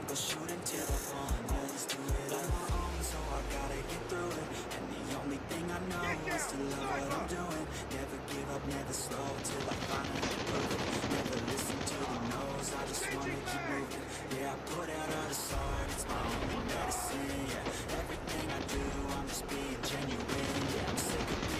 I'm gonna shoot until I want Yeah, let's do it on my own, so I gotta get through it. And the only thing I know is to love what I'm doing. Never give up, never slow, till I finally prove it. Never listen to the no's, I just wanna keep moving. Yeah, I put out all the art, it's my only medicine, yeah. Everything I do, I'm just being genuine Yeah, I'm sick of being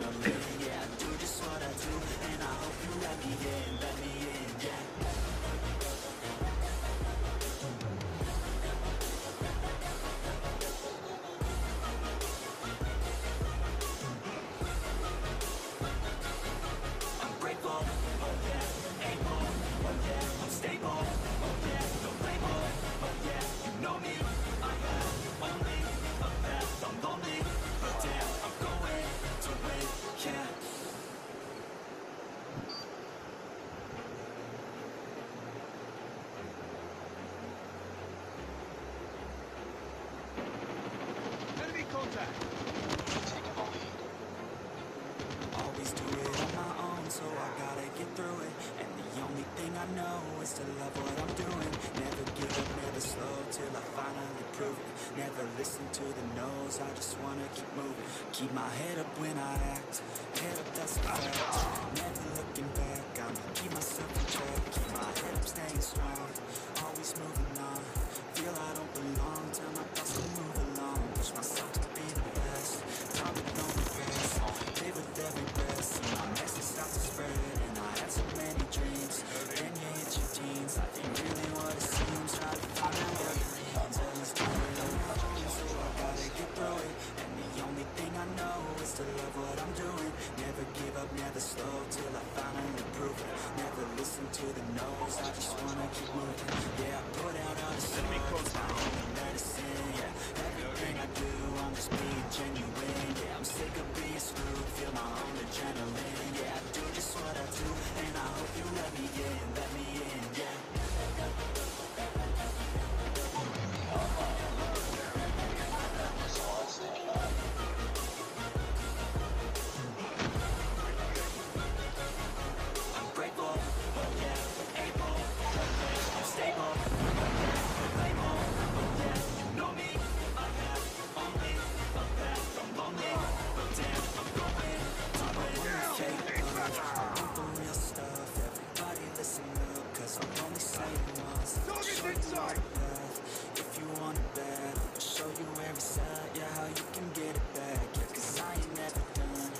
Thank you. Listen to the no's, I just wanna keep moving. Keep my head up when I act, head up, that's a fact. Never looking back, I'ma keep myself in check. Keep my head up, staying strong, always moving on. Feel I don't belong, tell my thoughts to move along. Push myself to be the best, time no regrets. Live with every breath, yeah, how you can get it back, yeah, cause I ain't never done,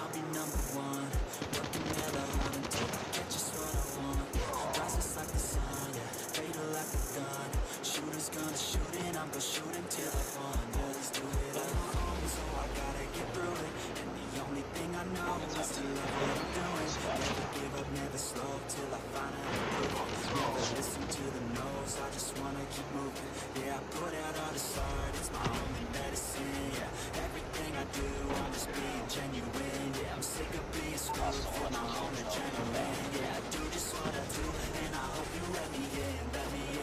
I'll be number one, working hella hard until I get just what I want, rises like the sun, yeah, fatal like a gun, shooters gonna shoot and I'm gonna shoot until I won, yeah, let's do it on my own, so I gotta get through it, and the only thing I know is to love what I'm doing, never give up, never slow, till I finally prove it, never listen to the no's, I just wanna keep moving, yeah, I put out all the art, do, I'm just being genuine, yeah, I'm sick of being screwed, feel my own adrenaline, yeah, I do just what I do, and I hope you. let me in, let me in,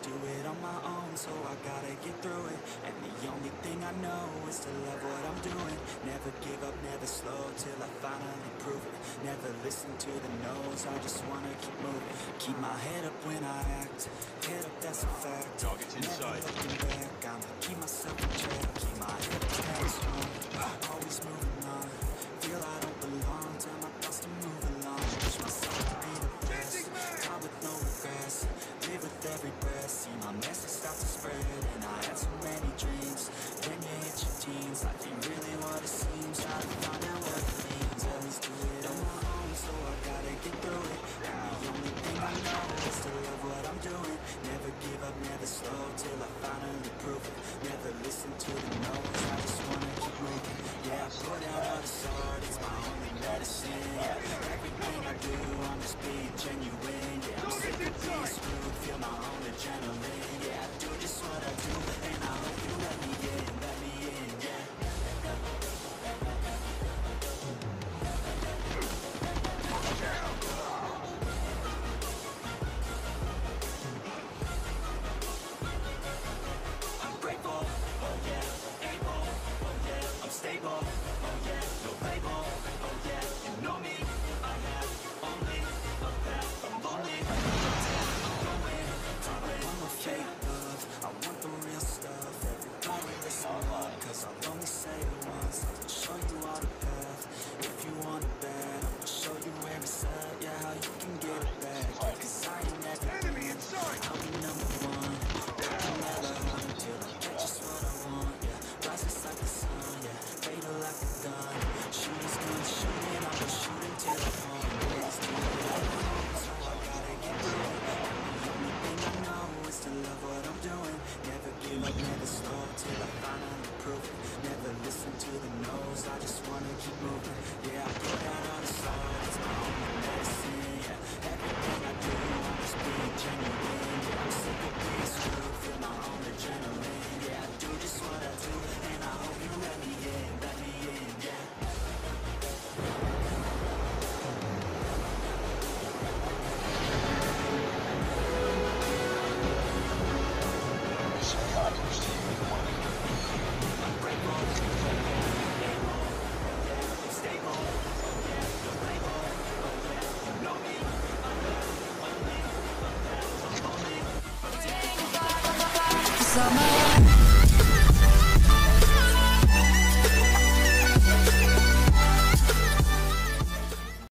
Do it on my own, so I gotta get through it. And the only thing I know is to love what I'm doing. Never give up, never slow, till I finally prove it. Never listen to the no's, I just wanna keep moving. Keep my head up when I act, head up, that's a fact. Target's Never inside. looking back, I'ma keep myself in check. Keep my head up, always moving